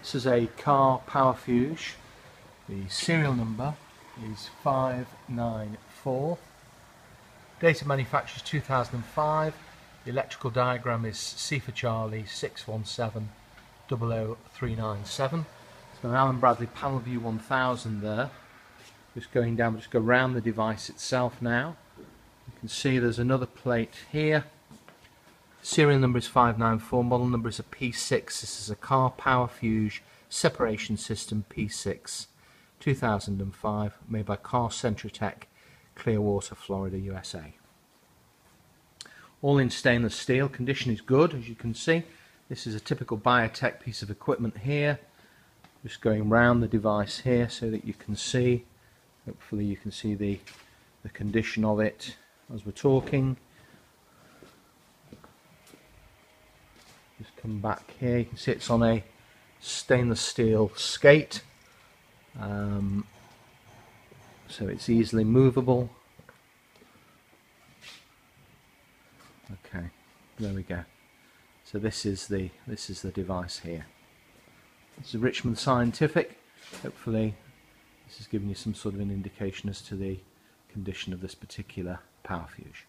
This is a Carr Powerfuge. The serial number is 594. Data manufacturers 2005. The electrical diagram is C for Charlie 617 00397. So an Allen Bradley Panel View 1000 there. Just going down, just go around the device itself now. You can see there's another plate here. Serial number is 594, model number is a P6. This is a Carr Powerfuge separation system P6 2005 made by Carr Centritech, Clearwater, Florida, USA. All in stainless steel, condition is good as you can see. This is a typical Biotech piece of equipment here. Just going round the device here so that you can see, hopefully you can see the, the condition of it as we're talking. Just come back here, you can see it's on a stainless steel skate. Um, so it's easily movable. Okay, there we go. So this is the this is the device here. This is Richmond Scientific. Hopefully this has given you some sort of an indication as to the condition of this particular power fuse.